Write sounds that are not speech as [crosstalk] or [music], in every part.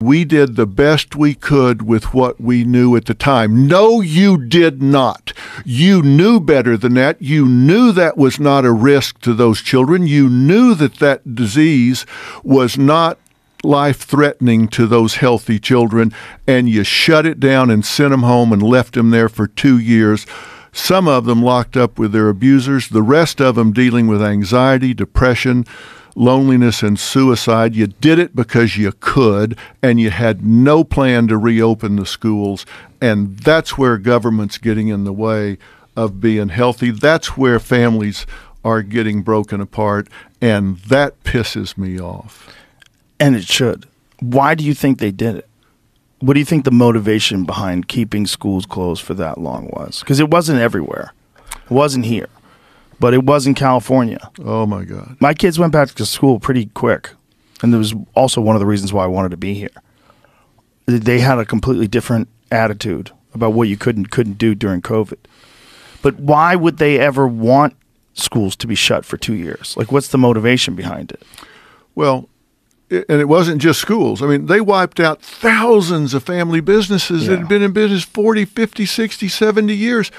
We did the best we could with what we knew at the time. No, you did not. You knew better than that. You knew that was not a risk to those children. You knew that that disease was not life threatening to those healthy children, and you shut it down and sent them home and left them there for two years. Some of them locked up with their abusers, the rest of them dealing with anxiety, depression, loneliness and suicide. You did it because you could, and you had no plan to reopen the schools. And that's where government's getting in the way of being healthy. That's where families are getting broken apart, and that pisses me off. And it should. Why do you think they did it? What do you think the motivation behind keeping schools closed for that long was? Because it wasn't everywhere. It wasn't here but it was in California. Oh my God! My kids went back to school pretty quick, and there was also one of the reasons why I wanted to be here. They had a completely different attitude about what you could and couldn't do during COVID. But why would they ever want schools to be shut for two years? Like, what's the motivation behind it? Well, and it wasn't just schools. I mean, they wiped out thousands of family businesses yeah. that had been in business 40, 50, 60, 70 years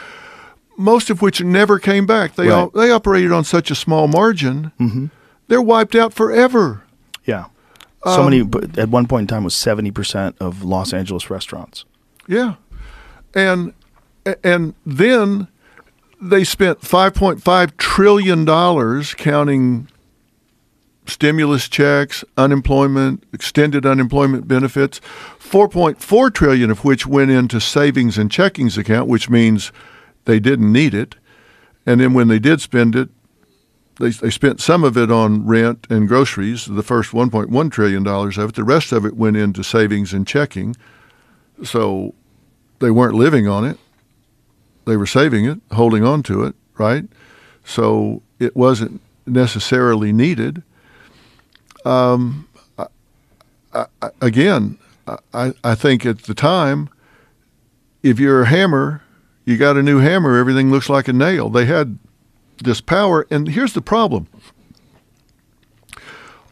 most of which never came back. They right. all, they operated on such a small margin. Mm-hmm. They're wiped out forever. Yeah. So um, many. At one point in time, was seventy percent of Los Angeles restaurants. Yeah, and and then they spent five point five trillion dollars counting stimulus checks, unemployment, extended unemployment benefits, 4.4 trillion of which went into savings and checkings account, which means they didn't need it. And then when they did spend it, they, they spent some of it on rent and groceries, the first $1.1 trillion of it. The rest of it went into savings and checking. So they weren't living on it. They were saving it, holding on to it, right? So it wasn't necessarily needed. Um, I, I, again, I, I think at the time, if you're a hammer you got a new hammer, everything looks like a nail. They had this power, and here's the problem.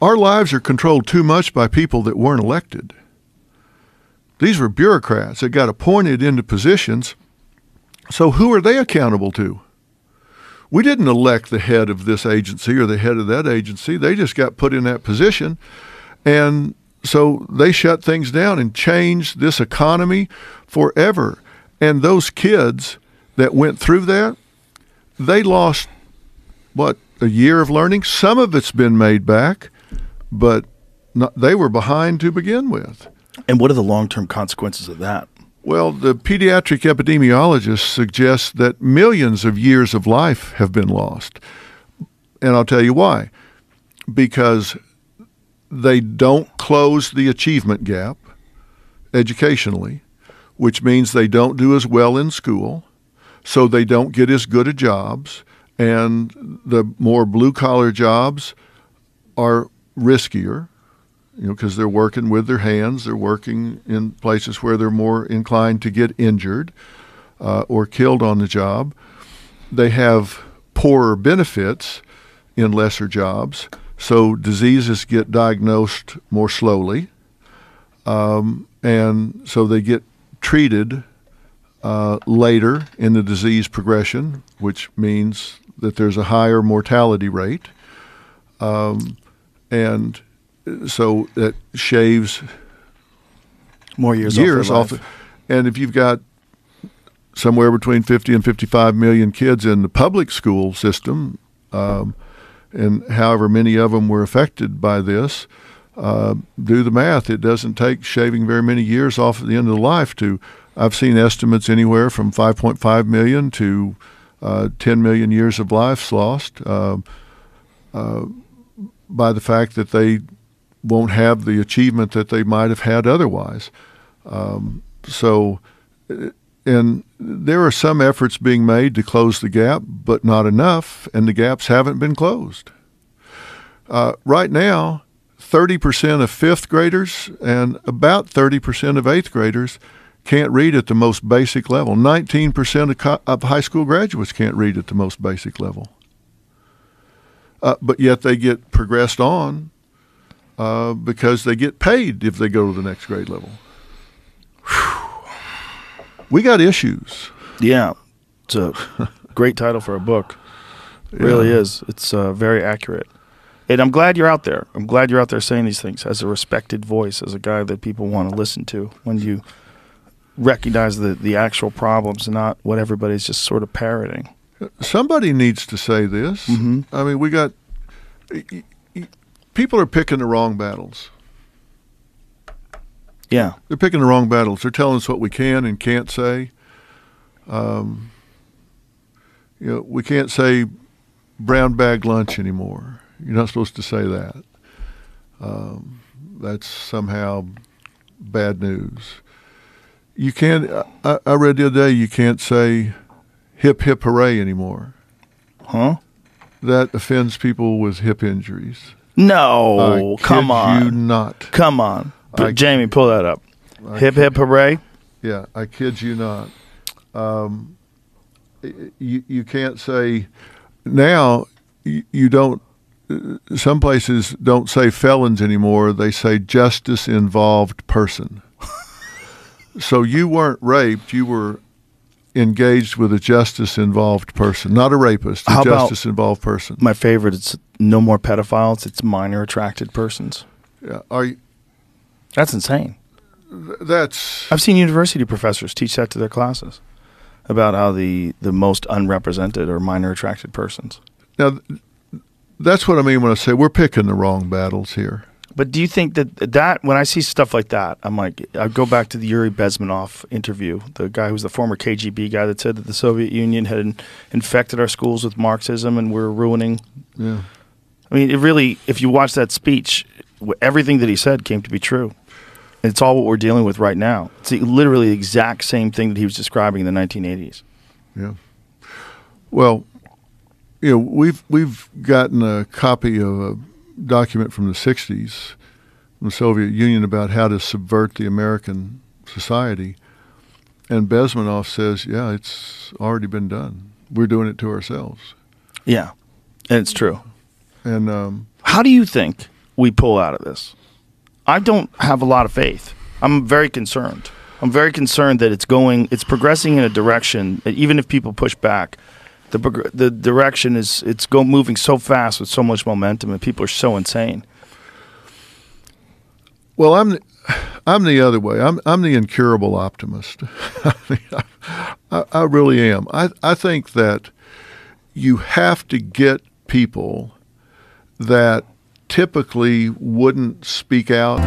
Our lives are controlled too much by people that weren't elected. These were bureaucrats that got appointed into positions. So who are they accountable to? We didn't elect the head of this agency or the head of that agency. They just got put in that position. And so they shut things down and changed this economy forever. And those kids that went through that, they lost what a year of learning. Some of it's been made back, but not, they were behind to begin with. And what are the long-term consequences of that? Well, the pediatric epidemiologist suggests that millions of years of life have been lost. And I'll tell you why. Because they don't close the achievement gap educationally which means they don't do as well in school, so they don't get as good at jobs, and the more blue collar jobs are riskier, you know, because they're working with their hands, they're working in places where they're more inclined to get injured uh, or killed on the job. They have poorer benefits in lesser jobs, so diseases get diagnosed more slowly. Um, and so they get treated uh, later in the disease progression, which means that there's a higher mortality rate. Um, and so that shaves more years, years off, off. And if you've got somewhere between 50 and 55 million kids in the public school system, um, and however many of them were affected by this, uh, do the math. It doesn't take shaving very many years off at the end of the life to. I've seen estimates anywhere from 5.5 million to uh, 10 million years of lives lost uh, uh, by the fact that they won't have the achievement that they might have had otherwise. Um, so, uh, and there are some efforts being made to close the gap, but not enough, and the gaps haven't been closed. Right now, 30% of fifth graders and about 30% of eighth graders can't read at the most basic level. 19% of, co- of high school graduates can't read at the most basic level. Uh, but yet they get progressed on uh, because they get paid if they go to the next grade level. We got issues. Yeah, it's a great title for a book. It really is. It's uh, very accurate. And I'm glad you're out there. I'm glad you're out there saying these things as a respected voice, as a guy that people want to listen to when you recognize the, the actual problems and not what everybody's just sort of parroting. Somebody needs to say this. Mhm. I mean, we got people are picking the wrong battles. Yeah. They're picking the wrong battles. They're telling us what we can and can't say. Um, you know, we can't say brown bag lunch anymore. You're not supposed to say that. Um, that's somehow bad news. You can't. I, I read the other day you can't say hip hip hooray anymore. Huh? That offends people with hip injuries. No, I come kid on. you not. Come on. I- Jamie, pull that up. Hip hip hooray. Yeah, I kid you not. Um, you you can't say now. You, you don't. Some places don't say felons anymore. They say justice involved person. so you weren't raped. You were engaged with a justice involved person, not a rapist. A How justice involved person. My favorite is no more pedophiles. It's minor attracted persons. Yeah, are you, That's insane. that's I've seen university professors teach that to their classes about how the, the most unrepresented are minor attracted persons. now. Th- That's what I mean when I say we're picking the wrong battles here. But do you think that that when I see stuff like that, I'm like, I go back to the Yuri Bezmenov interview, the guy who's the former KGB guy that said that the Soviet Union had infected our schools with Marxism and we're ruining. Yeah. I mean, it really, if you watch that speech, everything that he said came to be true. It's all what we're dealing with right now. It's literally the exact same thing that he was describing in the 1980s. Yeah. Well, you know, we've we've gotten a copy of a document from the '60s from the Soviet Union about how to subvert the American society, and Bezmenov says, "Yeah, it's already been done. We're doing it to ourselves." Yeah, and it's true. And um, How do you think we pull out of this? I don't have a lot of faith. I'm very concerned. I'm very concerned that it's going, it's progressing in a direction that even if people push back, the the direction is it's go moving so fast with so much momentum, and people are so insane. well, I'm I'm the other way. I'm I'm the incurable optimist. I, [laughs] mean, I, I really am. I I think that you have to get people that typically wouldn't speak out